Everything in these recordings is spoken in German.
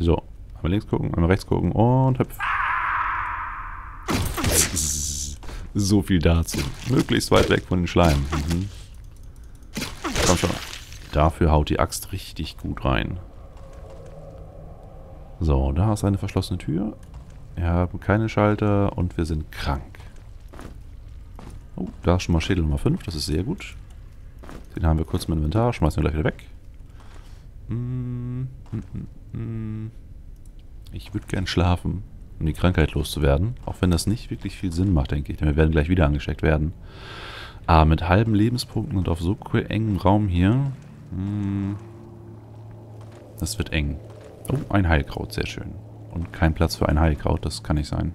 So, einmal links gucken, einmal rechts gucken und hüpf. So viel dazu. Möglichst weit weg von den Schleim. Mhm. Komm schon. Dafür haut die Axt richtig gut rein. So, da ist eine verschlossene Tür. Wir haben keine Schalter und wir sind krank. Oh, da ist schon mal Schädel Nummer 5. Das ist sehr gut. Den haben wir kurz im Inventar. Schmeißen wir gleich wieder weg. Hm, ich würde gern schlafen, um die Krankheit loszuwerden. Auch wenn das nicht wirklich viel Sinn macht, denke ich. Denn wir werden gleich wieder angesteckt werden. Aber mit halben Lebenspunkten und auf so engem Raum hier... das wird eng. Oh, ein Heilkraut. Sehr schön. Und kein Platz für ein Heilkraut. Das kann nicht sein.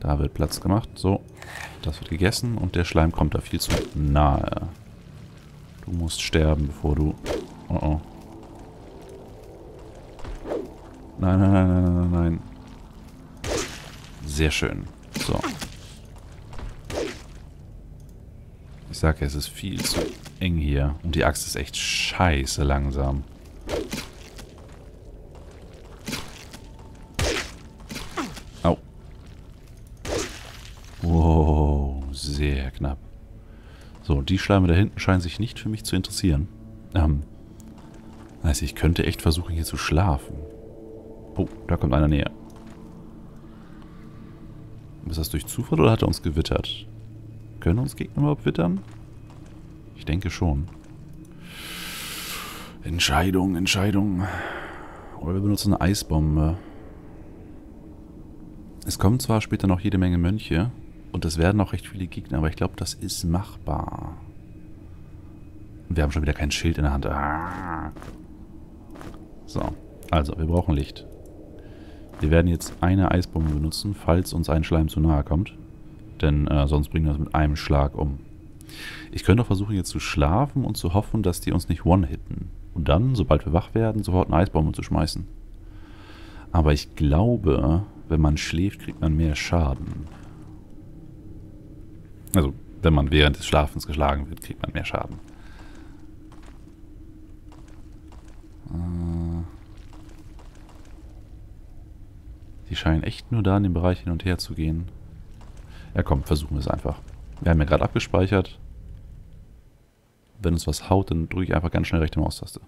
Da wird Platz gemacht. So. Das wird gegessen und der Schleim kommt da viel zu nahe. Du musst sterben, bevor du... Oh oh. Nein, nein, nein, nein, nein, nein. Sehr schön. So. Ich sage, es ist viel zu eng hier. Und die Axt ist echt scheiße langsam. Au. Wow, sehr knapp. So, die Schleime da hinten scheinen sich nicht für mich zu interessieren. Ähm, also ich könnte echt versuchen, hier zu schlafen. Oh, da kommt einer näher. Ist das durch Zufall oder hat er uns gewittert? Können uns Gegner überhaupt wittern? Ich denke schon. Entscheidung, Entscheidung. Oder wir benutzen eine Eisbombe. Es kommen zwar später noch jede Menge Mönche. Und es werden auch recht viele Gegner, aber ich glaube, das ist machbar. Wir haben schon wieder kein Schild in der Hand. Ah. So, also, wir brauchen Licht. Wir werden jetzt eine Eisbombe benutzen, falls uns ein Schleim zu nahe kommt. Denn äh, sonst bringen wir das mit einem Schlag um. Ich könnte auch versuchen, jetzt zu schlafen und zu hoffen, dass die uns nicht one-hitten. Und dann, sobald wir wach werden, sofort eine Eisbombe zu schmeißen. Aber ich glaube, wenn man schläft, kriegt man mehr Schaden. Also, wenn man während des Schlafens geschlagen wird, kriegt man mehr Schaden. Äh die scheinen echt nur da in dem Bereich hin und her zu gehen. Ja komm, versuchen wir es einfach. Wir haben ja gerade abgespeichert. Wenn uns was haut, dann drücke ich einfach ganz schnell rechte Maustaste.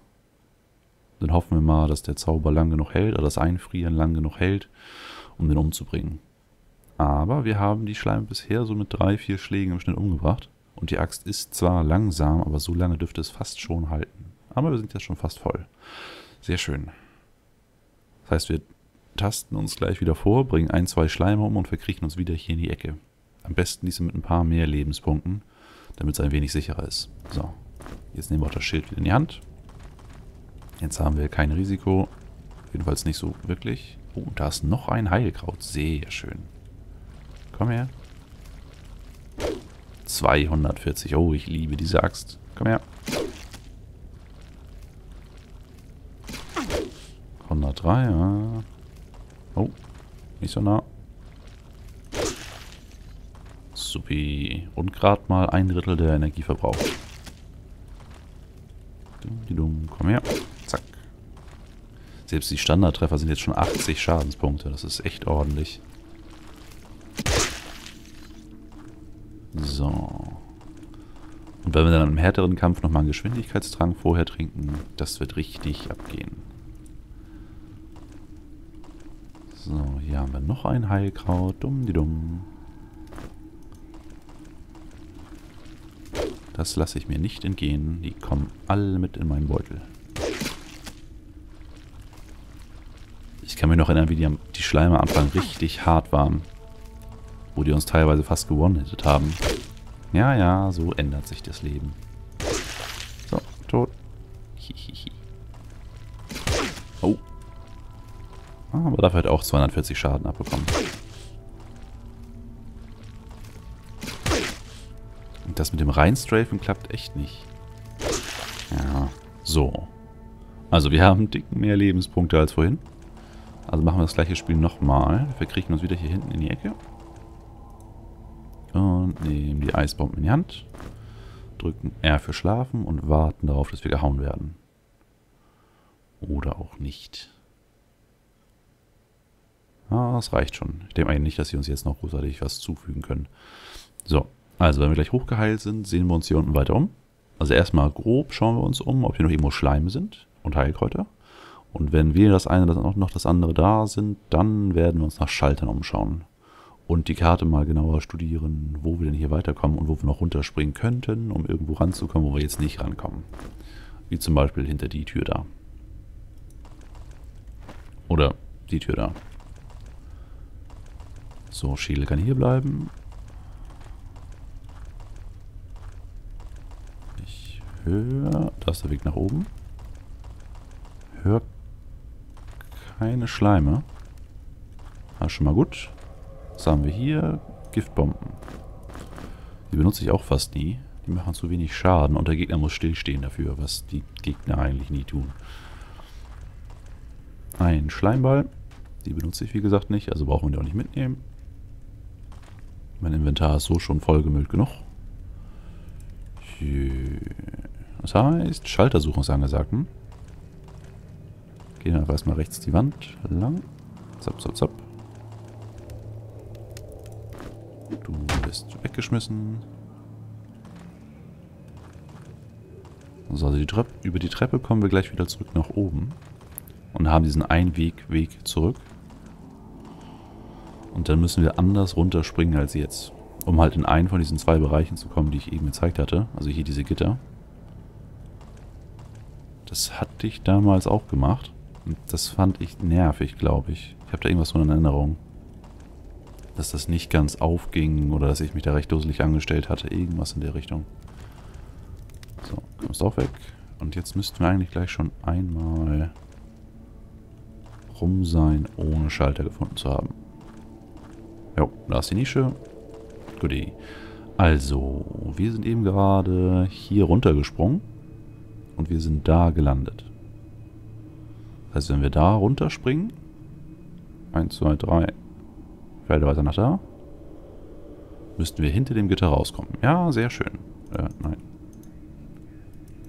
Dann hoffen wir mal, dass der Zauber lang genug hält, oder das Einfrieren lang genug hält, um den umzubringen. Aber wir haben die Schleime bisher so mit drei, vier Schlägen im Schnitt umgebracht. Und die Axt ist zwar langsam, aber so lange dürfte es fast schon halten. Aber wir sind jetzt schon fast voll. Sehr schön. Das heißt, wir tasten uns gleich wieder vor, bringen ein, zwei Schleime um und verkriechen uns wieder hier in die Ecke. Am besten diese mit ein paar mehr Lebenspunkten, damit es ein wenig sicherer ist. So, jetzt nehmen wir auch das Schild wieder in die Hand. Jetzt haben wir kein Risiko. Jedenfalls nicht so wirklich. Oh, da ist noch ein Heilkraut. Sehr schön. Komm her. 240. Oh, ich liebe diese Axt. Komm her. 103, ja. Oh, nicht so nah. Supi. Und gerade mal ein Drittel der Energie verbraucht. Komm her. Zack. Selbst die Standardtreffer sind jetzt schon 80 Schadenspunkte. Das ist echt ordentlich. So. Und wenn wir dann im härteren Kampf nochmal einen Geschwindigkeitstrank vorher trinken, das wird richtig abgehen. So, hier haben wir noch ein Heilkraut. Dumm die dumm. Das lasse ich mir nicht entgehen. Die kommen alle mit in meinen Beutel. Ich kann mich noch erinnern, wie die, die Schleime am Anfang richtig hart waren. Wo die uns teilweise fast gewonnen haben. Ja, ja, so ändert sich das Leben. So, tot. Hihihi. Oh. Ah, aber dafür hat er auch 240 Schaden abbekommen. Und das mit dem Reinstrafen klappt echt nicht. Ja, so. Also wir haben dicken mehr Lebenspunkte als vorhin. Also machen wir das gleiche Spiel nochmal. Wir kriegen uns wieder hier hinten in die Ecke. Und nehmen die Eisbomben in die Hand. Drücken R für Schlafen und warten darauf, dass wir gehauen werden. Oder auch nicht. Ah, das reicht schon. Ich denke eigentlich nicht, dass sie uns jetzt noch großartig was zufügen können. So, also wenn wir gleich hochgeheilt sind, sehen wir uns hier unten weiter um. Also erstmal grob schauen wir uns um, ob hier noch irgendwo Schleime sind und Heilkräuter. Und wenn wir das eine oder noch das andere da sind, dann werden wir uns nach Schaltern umschauen. Und die Karte mal genauer studieren, wo wir denn hier weiterkommen und wo wir noch runterspringen könnten, um irgendwo ranzukommen, wo wir jetzt nicht rankommen. Wie zum Beispiel hinter die Tür da. Oder die Tür da. So, Schädel kann hier bleiben. Ich höre... Da ist der Weg nach oben. Hör keine Schleime. Ist schon mal gut. Was haben wir hier? Giftbomben. Die benutze ich auch fast nie. Die machen zu wenig Schaden und der Gegner muss stillstehen dafür, was die Gegner eigentlich nie tun. Ein Schleimball. Die benutze ich wie gesagt nicht, also brauchen wir die auch nicht mitnehmen. Mein Inventar ist so schon vollgemüllt genug. Das heißt, Schaltersuchung ist angesagt. Hm? Gehen einfach erstmal rechts die Wand lang. Zap, zap, zap. Du bist weggeschmissen. So, also die Treppe, über die Treppe kommen wir gleich wieder zurück nach oben. Und haben diesen Einwegweg zurück. Und dann müssen wir anders runterspringen als jetzt. Um halt in einen von diesen zwei Bereichen zu kommen, die ich eben gezeigt hatte. Also hier diese Gitter. Das hatte ich damals auch gemacht. Und das fand ich nervig, glaube ich. Ich habe da irgendwas von in Erinnerung. Dass das nicht ganz aufging oder dass ich mich da recht dusselig angestellt hatte. Irgendwas in der Richtung. So, kommst auch weg. Und jetzt müssten wir eigentlich gleich schon einmal rum sein, ohne Schalter gefunden zu haben. Jo, da ist die Nische. Goodie. Also, wir sind eben gerade hier runtergesprungen. Und wir sind da gelandet. Heißt, wenn wir da runterspringen. 1, 2, 3. Weiter weiter nach da. Müssten wir hinter dem Gitter rauskommen. Ja, sehr schön. Äh, nein.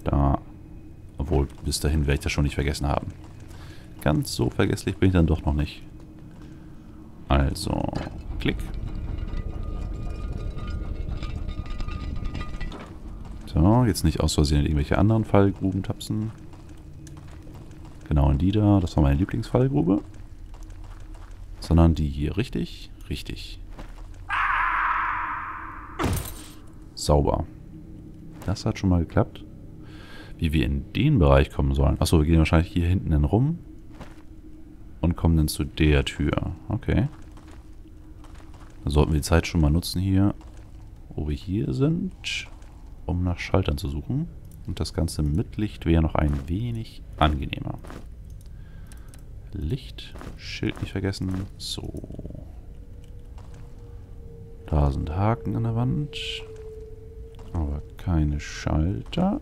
Da. Obwohl, bis dahin werde ich das schon nicht vergessen haben. Ganz so vergesslich bin ich dann doch noch nicht. Also, Klick. So, jetzt nicht aus Versehen in irgendwelche anderen Fallgruben tapsen. Genau in die da. Das war meine Lieblingsfallgrube. Sondern die hier. Richtig? Richtig. Sauber. Das hat schon mal geklappt. Wie wir in den Bereich kommen sollen. Achso, wir gehen wahrscheinlich hier hinten hin rum. Und kommen dann zu der Tür. Okay. Dann sollten wir die Zeit schon mal nutzen hier, wo wir hier sind, um nach Schaltern zu suchen. Und das Ganze mit Licht wäre noch ein wenig angenehmer. Licht, Schild nicht vergessen. So. Da sind Haken an der Wand. Aber keine Schalter.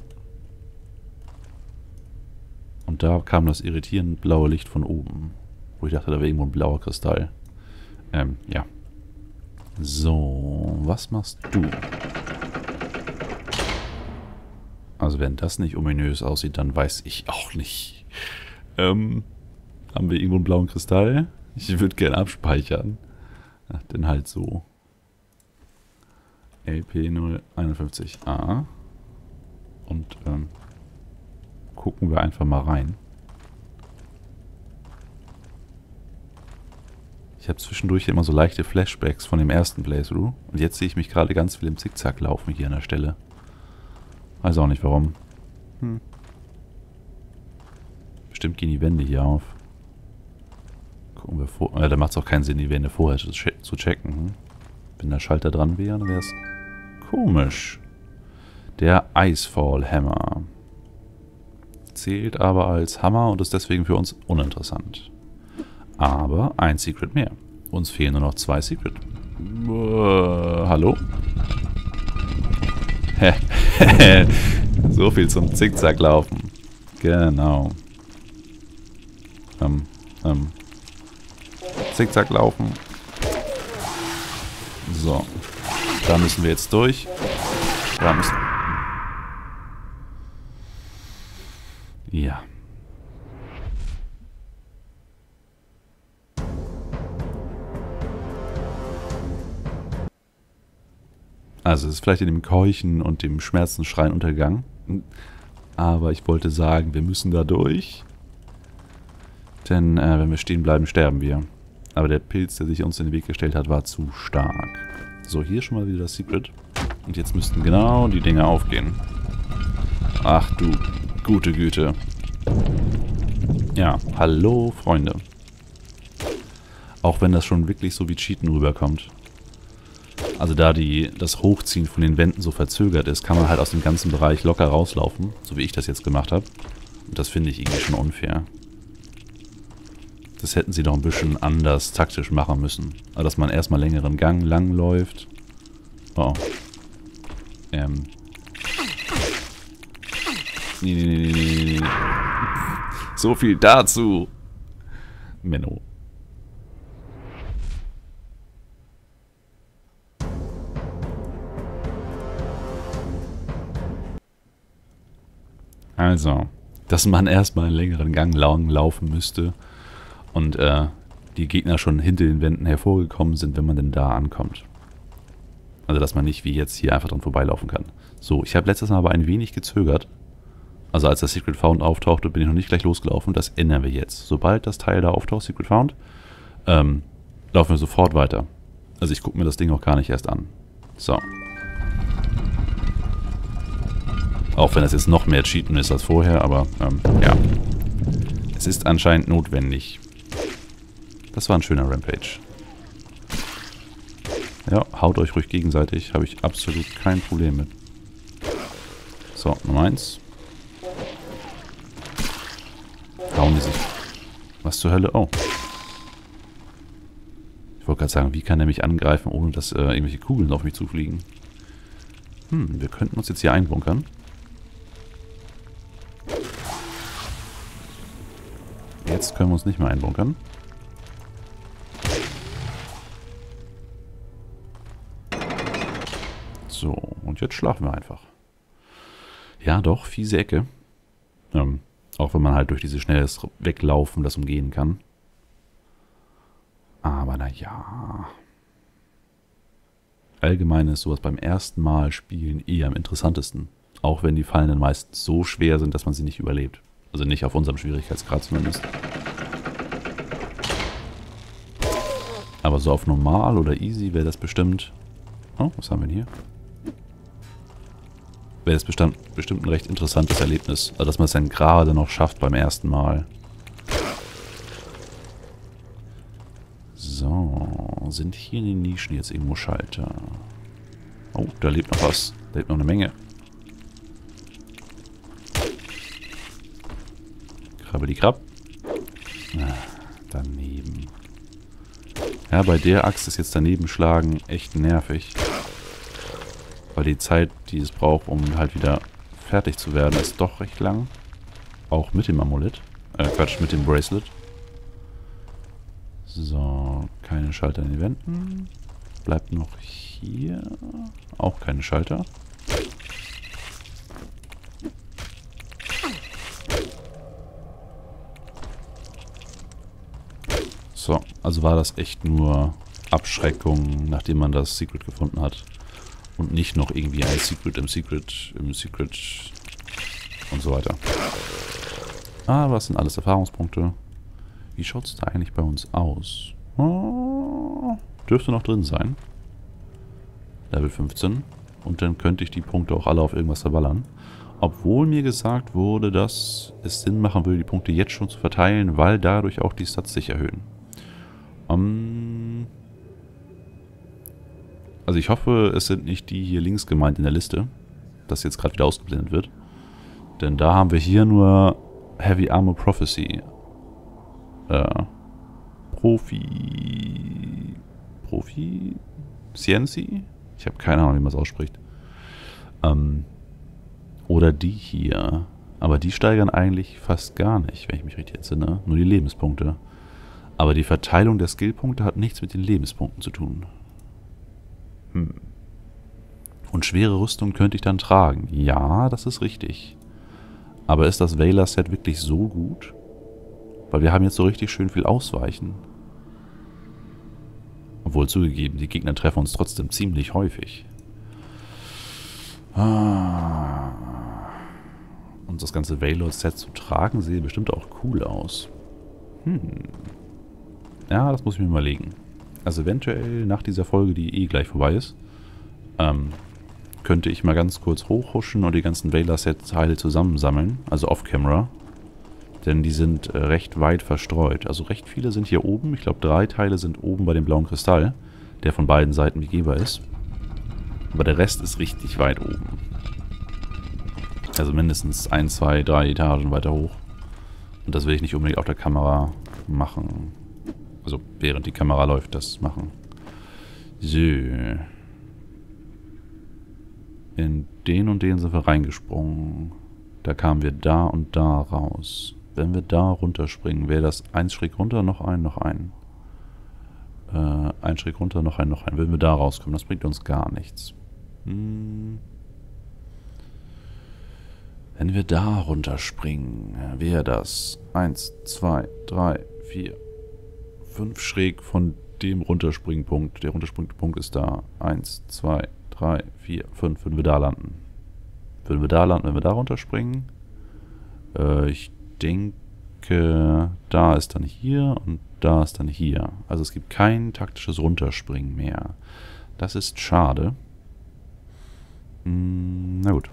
Und da kam das irritierend blaue Licht von oben. Wo ich dachte, da wäre irgendwo ein blauer Kristall. Ähm, ja. So, was machst du? Also wenn das nicht ominös aussieht, dann weiß ich auch nicht. Ähm, haben wir irgendwo einen blauen Kristall? Ich würde gerne abspeichern. Ach, denn halt so. LP051A. Und ähm, gucken wir einfach mal rein. Ich habe zwischendurch immer so leichte Flashbacks von dem ersten Playthrough. Und jetzt sehe ich mich gerade ganz viel im Zickzack laufen hier an der Stelle. Weiß auch nicht warum. Hm. Bestimmt gehen die Wände hier auf. Gucken wir vor. Äh, da macht es auch keinen Sinn, die Wände vorher zu, zu checken. Hm? Wenn der Schalter dran wäre, dann wäre es komisch. Der Icefall Hammer. Zählt aber als Hammer und ist deswegen für uns uninteressant. Aber ein Secret mehr. Uns fehlen nur noch zwei Secret. Uh, hallo? so viel zum Zickzack laufen. Genau. Ähm, ähm. Zickzack laufen. So. Da müssen wir jetzt durch. Da müssen Ja. Also es ist vielleicht in dem Keuchen und dem Schmerzensschreien untergegangen. Aber ich wollte sagen, wir müssen da durch. Denn äh, wenn wir stehen bleiben, sterben wir. Aber der Pilz, der sich uns in den Weg gestellt hat, war zu stark. So, hier schon mal wieder das Secret. Und jetzt müssten genau die Dinge aufgehen. Ach du gute Güte. Ja, hallo Freunde. Auch wenn das schon wirklich so wie Cheaten rüberkommt. Also da die, das Hochziehen von den Wänden so verzögert ist, kann man halt aus dem ganzen Bereich locker rauslaufen, so wie ich das jetzt gemacht habe. Und das finde ich irgendwie schon unfair. Das hätten sie doch ein bisschen anders taktisch machen müssen. Also dass man erstmal längeren Gang lang läuft. Oh. Ähm. Nee, nee, nee, nee, nee. So viel dazu. Menno. Also, dass man erstmal einen längeren Gang lang laufen müsste und äh, die Gegner schon hinter den Wänden hervorgekommen sind, wenn man denn da ankommt. Also, dass man nicht wie jetzt hier einfach dran vorbeilaufen kann. So, ich habe letztes Mal aber ein wenig gezögert. Also, als das Secret Found auftauchte, bin ich noch nicht gleich losgelaufen. Das ändern wir jetzt. Sobald das Teil da auftaucht, Secret Found, ähm, laufen wir sofort weiter. Also, ich gucke mir das Ding auch gar nicht erst an. So. Auch wenn das jetzt noch mehr Cheaten ist als vorher, aber ähm, ja. Es ist anscheinend notwendig. Das war ein schöner Rampage. Ja, haut euch ruhig gegenseitig. Habe ich absolut kein Problem mit. So, Nummer eins. Hauen die sich. Was zur Hölle? Oh. Ich wollte gerade sagen, wie kann er mich angreifen, ohne dass äh, irgendwelche Kugeln auf mich zufliegen? Hm, wir könnten uns jetzt hier einbunkern. Jetzt können wir uns nicht mehr einbunkern. So, und jetzt schlafen wir einfach. Ja, doch, fiese Ecke. Ähm, auch wenn man halt durch dieses schnelles Weglaufen das umgehen kann. Aber naja. Allgemein ist sowas beim ersten Mal spielen eher am interessantesten. Auch wenn die Fallen dann meist so schwer sind, dass man sie nicht überlebt. Also nicht auf unserem Schwierigkeitsgrad zumindest. Aber so auf normal oder easy wäre das bestimmt... Oh, was haben wir denn hier? Wäre das bestimmt, bestimmt ein recht interessantes Erlebnis. Also dass man es dann gerade noch schafft beim ersten Mal. So, sind hier in den Nischen jetzt irgendwo Schalter? Oh, da lebt noch was. Da lebt noch eine Menge. Krabbel die Krabb. Ah, daneben. Ja, bei der Axt ist jetzt daneben schlagen echt nervig. Weil die Zeit, die es braucht, um halt wieder fertig zu werden, ist doch recht lang. Auch mit dem Amulett. Äh, Quatsch, mit dem Bracelet. So, keine Schalter in den Wänden. Bleibt noch hier. Auch keine Schalter. So, also war das echt nur Abschreckung, nachdem man das Secret gefunden hat. Und nicht noch irgendwie ein Secret im Secret, im Secret und so weiter. Aber es sind alles Erfahrungspunkte. Wie schaut es da eigentlich bei uns aus? Oh, dürfte noch drin sein. Level 15. Und dann könnte ich die Punkte auch alle auf irgendwas verballern. Obwohl mir gesagt wurde, dass es Sinn machen würde, die Punkte jetzt schon zu verteilen, weil dadurch auch die Stats sich erhöhen. Um, also ich hoffe, es sind nicht die hier links gemeint in der Liste, das jetzt gerade wieder ausgeblendet wird. Denn da haben wir hier nur Heavy Armor Prophecy. Äh, Profi... Profi... Cienci? Ich habe keine Ahnung, wie man es ausspricht. Ähm, oder die hier. Aber die steigern eigentlich fast gar nicht, wenn ich mich richtig entsinne. Nur die Lebenspunkte. Aber die Verteilung der Skillpunkte hat nichts mit den Lebenspunkten zu tun. Hm. Und schwere Rüstung könnte ich dann tragen. Ja, das ist richtig. Aber ist das Veiler-Set wirklich so gut? Weil wir haben jetzt so richtig schön viel Ausweichen. Obwohl zugegeben, die Gegner treffen uns trotzdem ziemlich häufig. Ah. Und das ganze Veilord-Set zu tragen, sehe bestimmt auch cool aus. Hm. Ja, das muss ich mir überlegen. Also eventuell nach dieser Folge, die eh gleich vorbei ist, ähm, könnte ich mal ganz kurz hochhuschen und die ganzen Veiler-Set-Teile zusammensammeln, also off-camera. Denn die sind äh, recht weit verstreut. Also recht viele sind hier oben. Ich glaube, drei Teile sind oben bei dem blauen Kristall, der von beiden Seiten begehbar ist. Aber der Rest ist richtig weit oben. Also mindestens ein, zwei, drei Etagen weiter hoch. Und das will ich nicht unbedingt auf der Kamera machen. Also während die Kamera läuft, das machen. So. In den und den sind wir reingesprungen. Da kamen wir da und da raus. Wenn wir da runterspringen, wäre das ein Schräg runter, noch ein, noch ein. Äh, ein Schräg runter, noch ein, noch ein. Wenn wir da rauskommen, das bringt uns gar nichts. Hm. Wenn wir da runterspringen, wäre das 1, 2, 3, 4, 5 schräg von dem Runterspringpunkt. Der Runterspringpunkt ist da. 1, 2, 3, 4, 5. Wenn wir da landen. Würden wir da landen, wenn wir da runterspringen? Äh, ich denke, da ist dann hier und da ist dann hier. Also es gibt kein taktisches Runterspringen mehr. Das ist schade. Hm, na gut.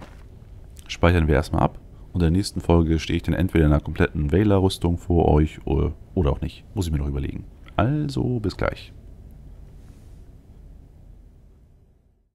Speichern wir erstmal ab. Und in der nächsten Folge stehe ich dann entweder in einer kompletten Veiler-Rüstung vor euch oder auch nicht. Muss ich mir noch überlegen. Also, bis gleich.